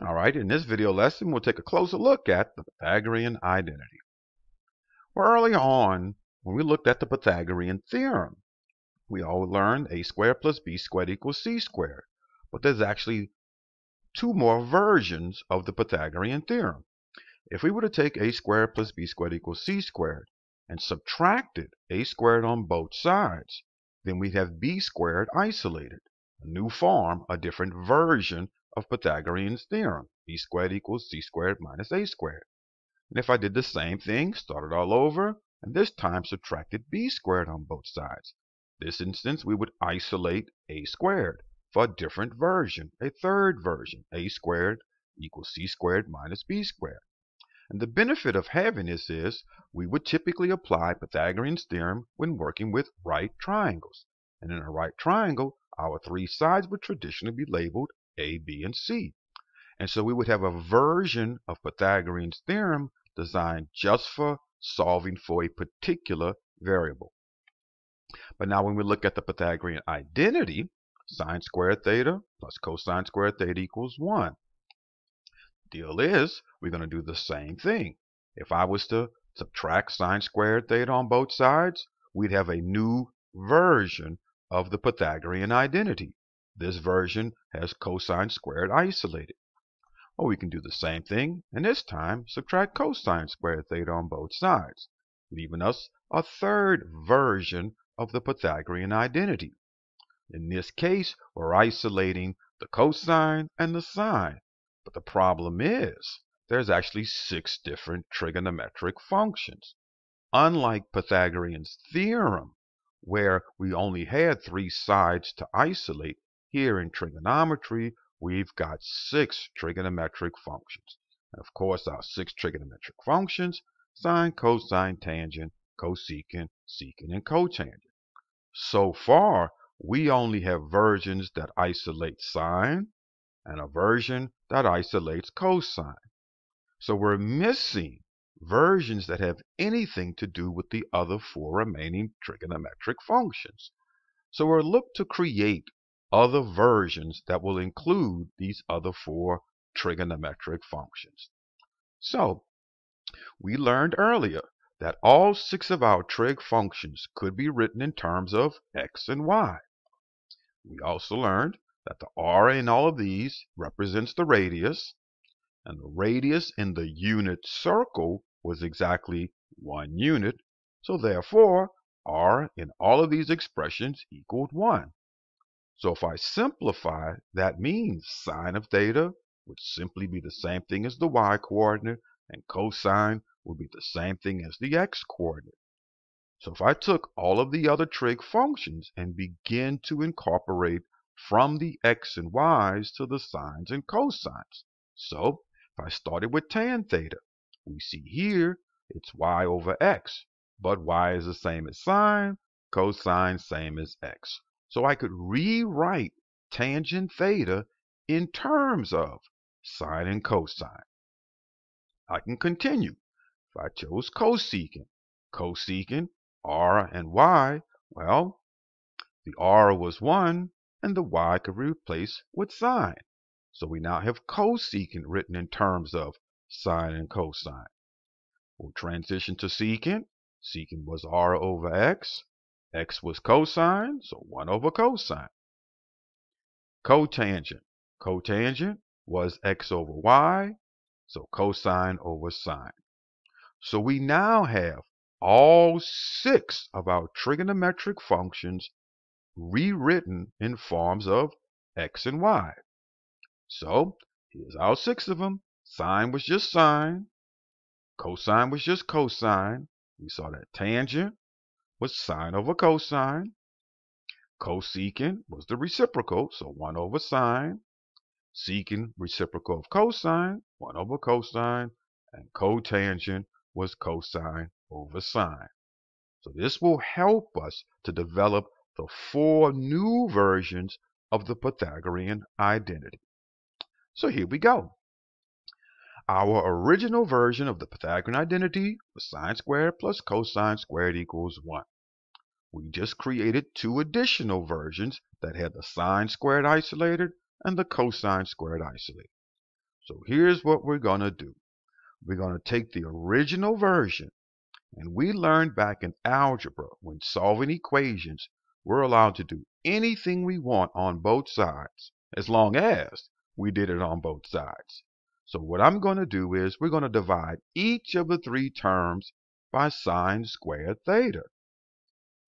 All right, in this video lesson, we'll take a closer look at the Pythagorean identity. Well, early on, when we looked at the Pythagorean theorem, we all learned a squared plus b squared equals c squared. But there's actually two more versions of the Pythagorean theorem. If we were to take a squared plus b squared equals c squared and subtracted a squared on both sides, then we'd have b squared isolated, a new form, a different version of Pythagorean's theorem, b squared equals c squared minus a squared. And if I did the same thing, started all over, and this time subtracted b squared on both sides, this instance we would isolate a squared for a different version, a third version, a squared equals c squared minus b squared. And the benefit of having this is we would typically apply Pythagorean's theorem when working with right triangles. And in a right triangle, our three sides would traditionally be labeled a, B, and C. And so we would have a version of Pythagorean's theorem designed just for solving for a particular variable. But now when we look at the Pythagorean identity, sine squared theta plus cosine squared theta equals 1. Deal is, we're going to do the same thing. If I was to subtract sine squared theta on both sides, we'd have a new version of the Pythagorean identity. This version has cosine squared isolated. Or we can do the same thing, and this time subtract cosine squared theta on both sides, leaving us a third version of the Pythagorean identity. In this case, we're isolating the cosine and the sine. But the problem is, there's actually six different trigonometric functions. Unlike Pythagorean's theorem, where we only had three sides to isolate, here in trigonometry, we've got six trigonometric functions. And of course, our six trigonometric functions, sine, cosine, tangent, cosecant, secant, and cotangent. So far, we only have versions that isolate sine and a version that isolates cosine. So we're missing versions that have anything to do with the other four remaining trigonometric functions. So we're looked to create other versions that will include these other four trigonometric functions. So, we learned earlier that all six of our trig functions could be written in terms of x and y. We also learned that the r in all of these represents the radius, and the radius in the unit circle was exactly one unit, so therefore r in all of these expressions equaled 1. So if I simplify, that means sine of theta would simply be the same thing as the y-coordinate, and cosine would be the same thing as the x-coordinate. So if I took all of the other trig functions and begin to incorporate from the x and y's to the sines and cosines. So if I started with tan theta, we see here it's y over x, but y is the same as sine, cosine same as x. So I could rewrite tangent theta in terms of sine and cosine. I can continue. If I chose cosecant, cosecant, r and y, well, the r was 1 and the y could be replaced with sine. So we now have cosecant written in terms of sine and cosine. We'll transition to secant. Secant was r over x x was cosine, so 1 over cosine. Cotangent. Cotangent was x over y, so cosine over sine. So we now have all six of our trigonometric functions rewritten in forms of x and y. So here's our six of them. Sine was just sine. Cosine was just cosine. We saw that tangent was sine over cosine. Cosecant was the reciprocal, so 1 over sine. Secant, reciprocal of cosine, 1 over cosine. And cotangent was cosine over sine. So this will help us to develop the four new versions of the Pythagorean identity. So here we go. Our original version of the Pythagorean identity was sine squared plus cosine squared equals 1. We just created two additional versions that had the sine squared isolated and the cosine squared isolated. So here's what we're going to do. We're going to take the original version, and we learned back in algebra when solving equations, we're allowed to do anything we want on both sides, as long as we did it on both sides. So what I'm going to do is we're going to divide each of the three terms by sine squared theta.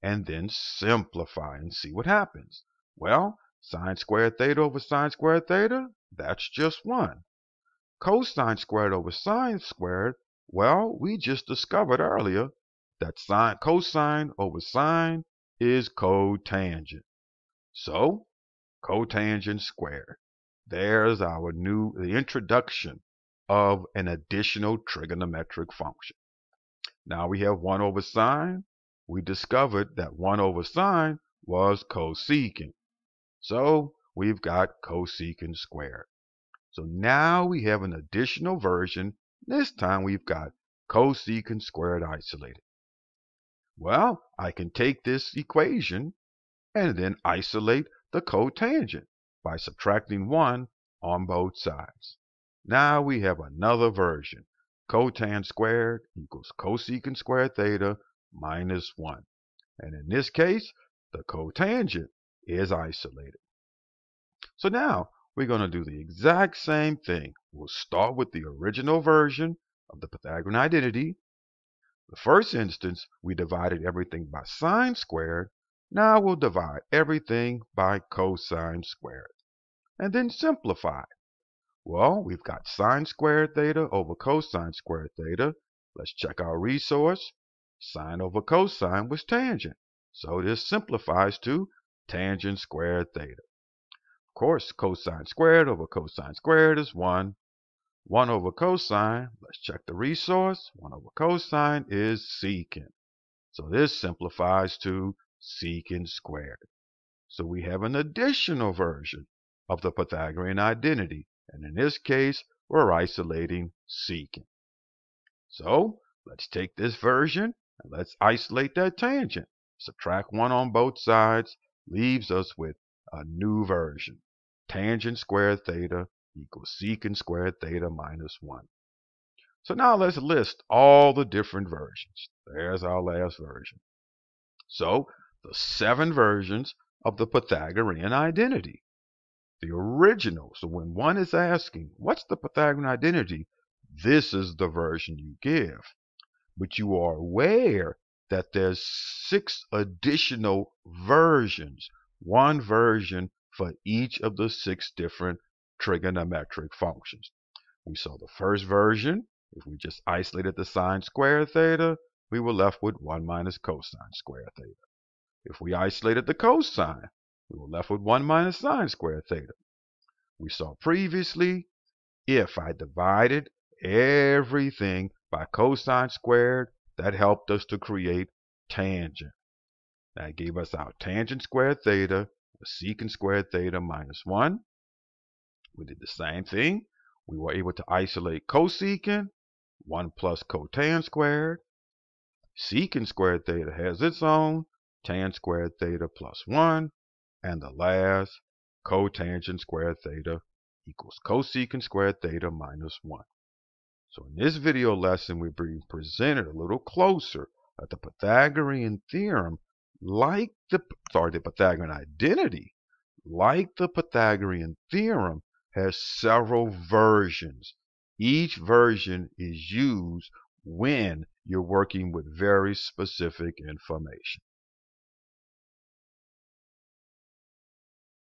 And then simplify and see what happens. Well, sine squared theta over sine squared theta, that's just 1. Cosine squared over sine squared, well, we just discovered earlier that sine cosine over sine is cotangent. So, cotangent squared. There's our new the introduction of an additional trigonometric function. Now we have 1 over sine. We discovered that 1 over sine was cosecant. So we've got cosecant squared. So now we have an additional version. This time we've got cosecant squared isolated. Well, I can take this equation and then isolate the cotangent by subtracting 1 on both sides. Now we have another version. Cotan squared equals cosecant squared theta minus 1. And in this case, the cotangent is isolated. So now we're going to do the exact same thing. We'll start with the original version of the Pythagorean identity. The first instance, we divided everything by sine squared. Now we'll divide everything by cosine squared. And then simplify. Well, we've got sine squared theta over cosine squared theta. Let's check our resource. Sine over cosine was tangent. So this simplifies to tangent squared theta. Of course, cosine squared over cosine squared is 1. 1 over cosine, let's check the resource. 1 over cosine is secant. So this simplifies to secant squared. So we have an additional version of the Pythagorean identity. And in this case, we're isolating secant. So let's take this version and let's isolate that tangent. Subtract 1 on both sides leaves us with a new version. Tangent squared theta equals secant squared theta minus 1. So now let's list all the different versions. There's our last version. So the seven versions of the Pythagorean identity the original. So when one is asking, what's the Pythagorean identity? This is the version you give. But you are aware that there's six additional versions, one version for each of the six different trigonometric functions. We saw the first version. If we just isolated the sine squared theta, we were left with 1 minus cosine squared theta. If we isolated the cosine, we were left with 1 minus sine squared theta. We saw previously, if I divided everything by cosine squared, that helped us to create tangent. That gave us our tangent squared theta, secant squared theta minus 1. We did the same thing. We were able to isolate cosecant, 1 plus cotan squared. Secant squared theta has its own, tan squared theta plus 1. And the last, cotangent squared theta equals cosecant squared theta minus 1. So in this video lesson, we're being presented a little closer at the Pythagorean theorem, like the, sorry, the Pythagorean identity, like the Pythagorean theorem, has several versions. Each version is used when you're working with very specific information.